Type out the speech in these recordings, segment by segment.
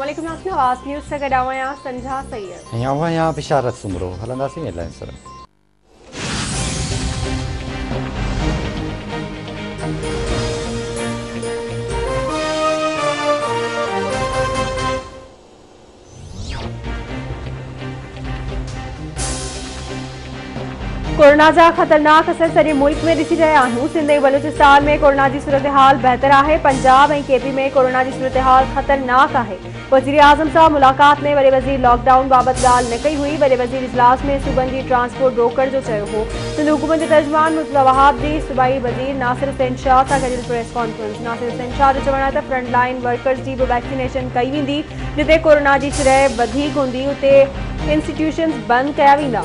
आवाज़ न्यूज़ से गॾु आहियाँ संझा सैयद ऐं आऊँ आहियाँ बिशारत सुमरो हलंदासीं कोरोना जा ख़तरनाक असर सॼे मुल्क में ॾिसी रहिया आहियूं सिंध ऐं बलूचिस्तान में कोरोना जी सूरत हाल बहितर आहे। पंजाब ऐं केपी में कोरोना जी सूरत हाल ख़तरनाक आहे। वज़ीर आज़म से मुलाक़ात में वे वज़ीर लॉकडाउन बाबति ॻाल्हि न कई हुई। वे वज़ीर इजलास में सूबनि की ट्रांसपोर्ट रोकण जो चयो हो। सिंध हुकूमत जे तर्जमान मुतला वहाब सूबाई वज़ीर नासिर हुसैन शाह सां गॾियल प्रेस कॉन्फ्रेंस नासिर हुसैन शाह जो चवणु आहे त फ्रंटलाइन वर्कर्स जी बि वैक्सीनेशन कई वेंदी, जिते कोरोना जी शरह वधीक हूंदी, उते इंस्टीट्यूशन्स बंदि कया वेंदा।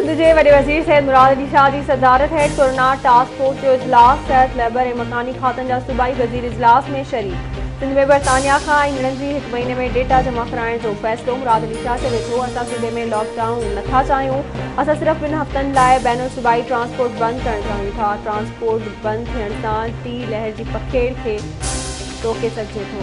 सिंध जे वॾे वज़ीर सैद मुराद अली शाह की सदारत हेठ कोरोना टास्क फोर्स जो इजलास सिहत लेबर ऐं मकानी खातनि जा सूबाई वज़ीर इजलास में शरीक। सिंध में बरतानिया खां ईंदड़नि जी हिकु महीने में डेटा जमा कराइण जो फ़ैसिलो मुराद अली शाह चवे थो असां सूबे में लॉकडाउन नथा चाहियूं असां सिर्फ़ु ॿिनि हफ़्तनि लाइ बैन सूबाई ट्रांसपोर्ट बंदि करणु चाहियूं था। ट्रांसपोर्ट बंदि सां टी लहर जी पखेड़ खे रोके सघिजे थो।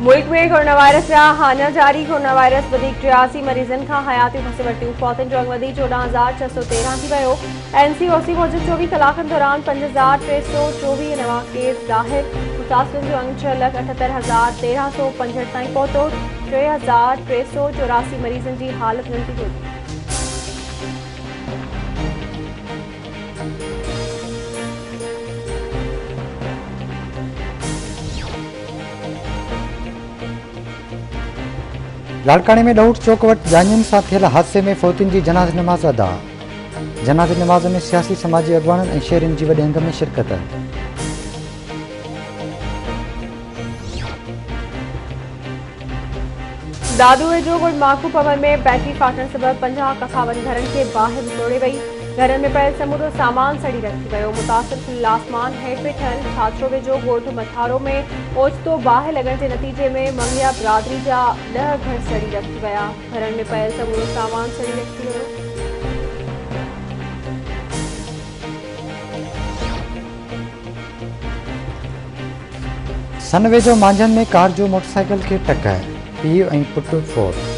मुल्क में कोरोना वायरस जा हाना जारी। कोरोना वायरस वधीक टियासी मरीज़नि खां हयाती फंसे वरितियूं फौतनि जो अंग चौदह हज़ार छह सौ तेरह की वियो एन सी ओ सी मूजिबि चोवीह कलाकनि दौरान पंज हज़ार टे सौ चौवी नवां केस ज़ाहिर। मुतासिरनि जो अंग छह लख अठहत्तर हज़ार तेरह सौ पंजहठि ताईं पहुतो टे हज़ार टे सौ चौरासी मरीज़नि की हालत नंढी ॾहुट चौक वटि जांयुनि सां थियल हादसे में फ़ौतियुनि जी जनाज़ नमाज़ अदा। जनाज़ नमाज़ में सियासी समाजी अॻुवाननि ऐं शहरियुनि जी वॾे अंग में शिरकत। दादूअ जो गुड़ माकू पवन में बैटरी फाटण सबबि पंजाह कखावन घरनि खे बाहि विछोड़े वई। घरनि में पियल समूरो सामान सड़ी रखी वियो मुतासिर खुलियल आसमान हेठि पे ठहियल छाछरो वेझो ॻोठ मथारो में ओचितो बाहि लॻण जे नतीजे में मंगिया बिरादरी जा ॾह घर सड़ी रखी विया घरनि में पियल समूरो सामान सड़ी रखी वियो सन वेझो मांझनि में कार जो मोटरसाइकिल खे टकर पीउ ऐं पुटु फोर।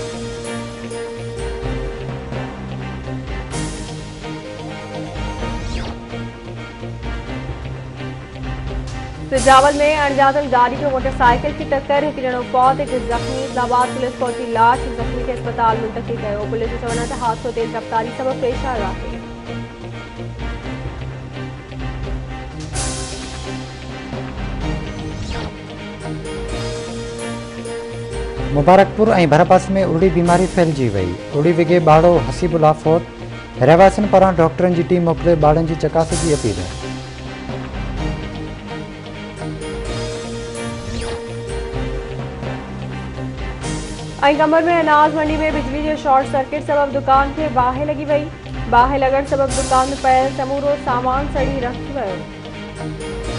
सिजावल में अणॼातल गाॾी खे मोटरसाइकिल टकर हिकु ॼणो फौत हिकु ज़ख़्मी, इस्लामाबाद पुलिस पहुची लाश ज़ख़्मी खे अस्पताल मुंतक़िल कयो पुलिस आहे त हादसो तेज़ रफ़्तारी सबबि पेश आयो आहे मुबारकपुर भरपास में उड़ी बीमारी फैलिजी वई। उड़ी विघे ॿाड़ो हसीबुल्ला फोत। रहवासियुनि पारां डॉक्टरनि टीम मोकिले ॿारनि जी चकास जी अपील। ऐं कमर में अनाज मंडी में बिजली के शॉर्ट सर्किट सबब दुकान के बाह लगी वही बाह लगन सबब दुकान में समूरों समूरो सामान सड़ी रख